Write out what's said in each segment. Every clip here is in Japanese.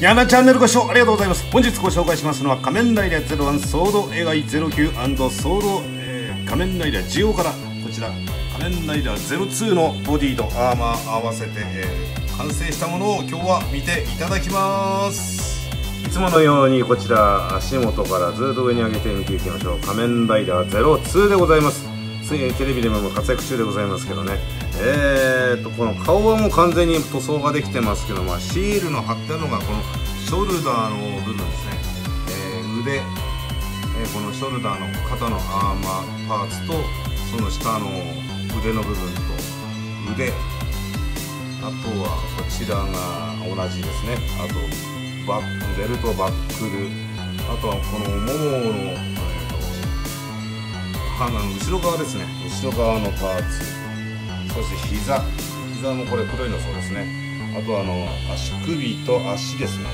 やなチャンネルご視聴ありがとうございます。本日ご紹介しますのは仮面ライダー01ソード AI09& ソード、えー、仮面ライダージオからこちら仮面ライダー02のボディとアーマー合わせて、えー、完成したものを今日は見ていただきます。いつものようにこちら足元からずっと上に上げて見ていきましょう。仮面ライダー02でございます。テレビでも活躍中でございますけどね。えーとこの顔はもう完全に塗装ができてますけど、まあ、シールの貼ってあるのがこのショルダーの部分ですね、えー、腕、えー、このショルダーの肩のアーマーパーツとその下の腕の部分と腕。あとはこちらが同じですね。あとバッベルトバックル。あとはこのももの、えーと、の後ろ側ですね。後ろ側のパーツ。そして膝。膝もこれ黒いのそうですね。あとあの足首と足ですね。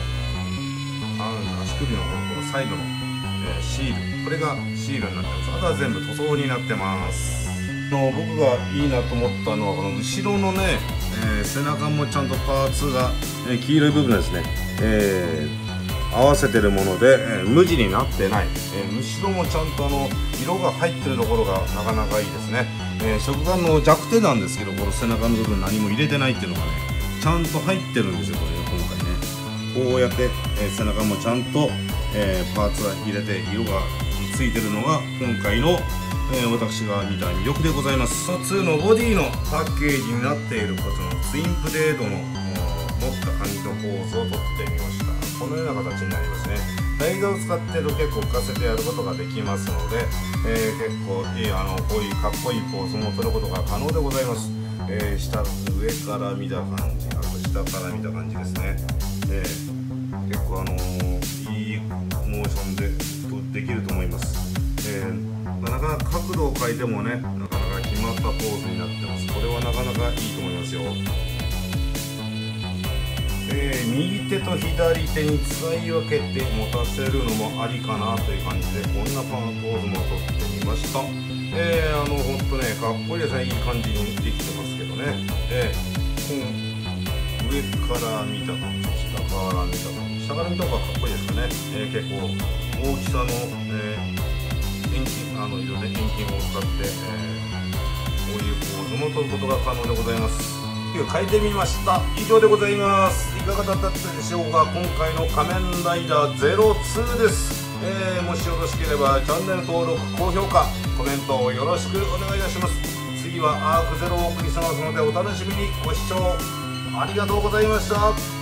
あ足首のこのサイドの、えー、シール。これがシールになってます。あとは全部塗装になってます。の僕がいいなと思ったのはこの後ろのね、えー、背中もちゃんとパーツが、えー、黄色い部分ですね、えー、合わせてるもので、え無地になってない、え後ろもちゃんとあの色が入ってるところがなかなかいいですね。えー、食玩の弱点なんですけどこの背中の部分何も入れてないっていうのがねちゃんと入ってるんですよこれね今回ね。こうやって、えー、背中もちゃんと、えー、パーツは入れて色がついてるのが今回の、え私が見た魅力でございます。2のボディのパッケージになっているこのツインプレードの持った感じのポーズをとってみましたこのような形になりますね。台座を使ってる結構浮かせてやることができますので、えー、結構いいあのこういうかっこいいポーズも取ることが可能でございます、えー、下上から見た感じあと下から見た感じですね、えー、結構あのいいモーションでできると思います、えなかなか角度を変えてもねなかなか決まったポーズになってます。これはなかなかいいと思いますよ、右手と左手に使い分けて持たせるのもありかなという感じでこんなパンポーズもとってみました。えー、あのほんとねかっこいいですね。いい感じにできてますけどね。えー、上から見た感じ下から見た感じ下から見た方がかっこいいですかね、えー、結構大きさの、えー、遠近あの色で遠近を使って、えー、こういうポーズも取ることが可能でございます。変えてみました。以上でございます。いかがだったでしょうか。今回の仮面ライダー02です、えー、もしよろしければチャンネル登録高評価コメントをよろしくお願いいたします。次はアークゼロをお送りしますのでお楽しみに。ご視聴ありがとうございました。